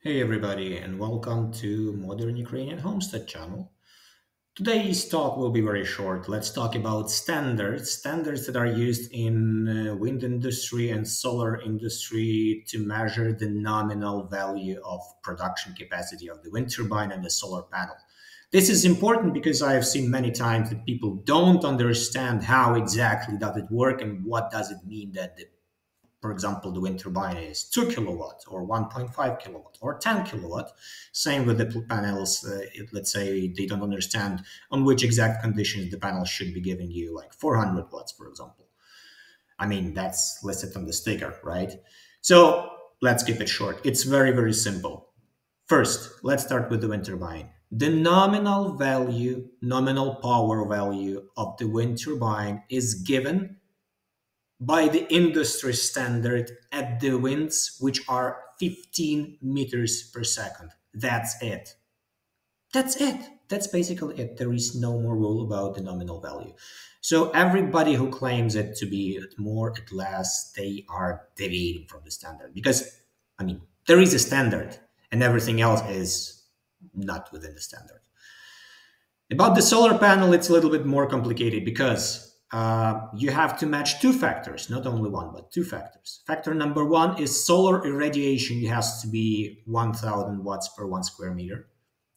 Hey everybody and welcome to Modern Ukrainian Homestead channel. Today's talk will be very short. Let's talk about standards, standards that are used in uh, wind industry and solar industry to measure the nominal value of production capacity of the wind turbine and the solar panel. This is important because I have seen many times that people don't understand how exactly does it work and what does it mean that the for example, the wind turbine is 2 kilowatt or 1.5 kilowatt or 10 kilowatt. Same with the panels. Uh, let's say they don't understand on which exact conditions the panel should be giving you, like 400 watts, for example. I mean, that's listed on the sticker, right? So let's keep it short. It's very, very simple. First, let's start with the wind turbine. The nominal value, nominal power value of the wind turbine is given by the industry standard at the winds, which are 15 meters per second. That's it. That's it. That's basically it. There is no more rule about the nominal value. So everybody who claims it to be at more, at less, they are deviating from the standard because, I mean, there is a standard and everything else is not within the standard. About the solar panel, it's a little bit more complicated because uh, you have to match two factors, not only one, but two factors. Factor number one is solar irradiation it has to be 1000 watts per one square meter.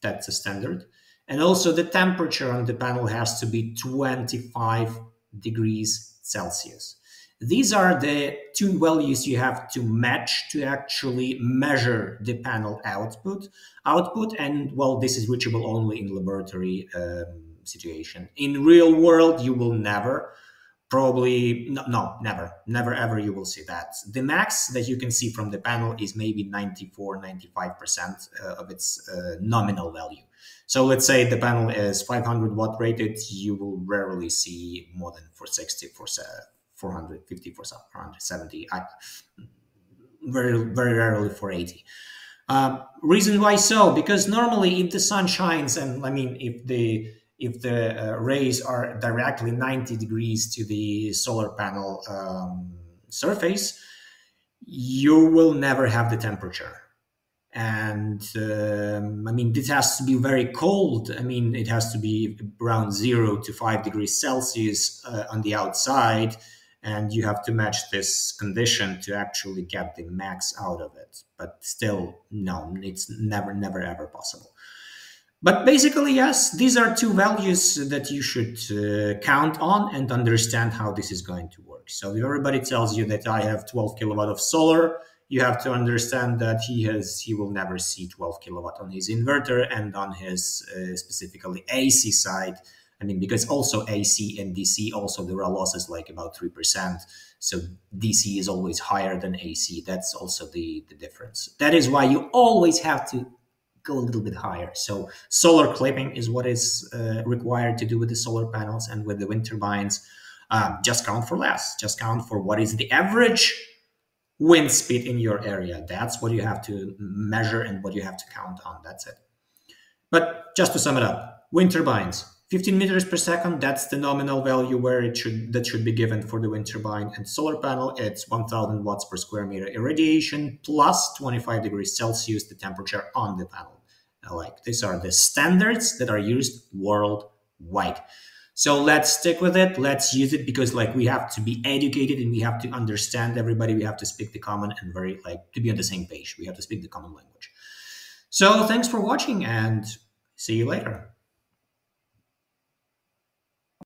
That's a standard. And also the temperature on the panel has to be 25 degrees Celsius. These are the two values you have to match to actually measure the panel output. Output, and well, this is reachable only in laboratory um, situation. In real world, you will never probably no, no, never never ever you will see that. The max that you can see from the panel is maybe 94 95% uh, of its uh, nominal value. So let's say the panel is 500 watt rated you will rarely see more than 460 for 450 for 470 I, very very rarely 480 uh, reason why so because normally if the sun shines and i mean if the if the uh, rays are directly 90 degrees to the solar panel um, surface, you will never have the temperature. And um, I mean, this has to be very cold. I mean, it has to be around zero to five degrees Celsius uh, on the outside. And you have to match this condition to actually get the max out of it. But still, no, it's never, never, ever possible. But basically, yes, these are two values that you should uh, count on and understand how this is going to work. So if everybody tells you that I have 12 kilowatt of solar, you have to understand that he has he will never see 12 kilowatt on his inverter and on his uh, specifically AC side. I mean, because also AC and DC also there are losses like about three percent. So DC is always higher than AC. That's also the the difference. That is why you always have to go a little bit higher. So solar clipping is what is uh, required to do with the solar panels and with the wind turbines. Um, just count for less. Just count for what is the average wind speed in your area. That's what you have to measure and what you have to count on. That's it. But just to sum it up, wind turbines, 15 meters per second, that's the nominal value where it should that should be given for the wind turbine. And solar panel, it's 1000 watts per square meter irradiation plus 25 degrees Celsius, the temperature on the panel. Like these are the standards that are used worldwide. So let's stick with it. Let's use it because like we have to be educated and we have to understand everybody. We have to speak the common and very like to be on the same page. We have to speak the common language. So thanks for watching and see you later.